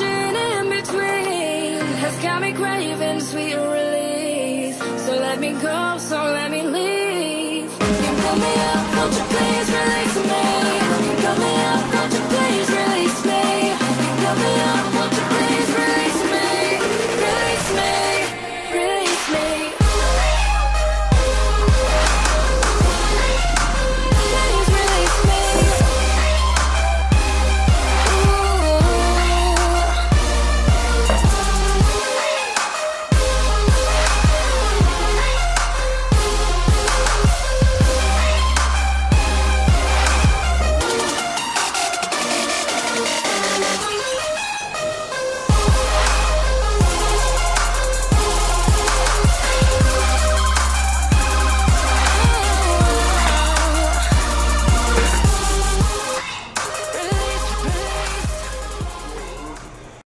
in between has got me craving sweet release. So let me go, so let me leave. You pull me up,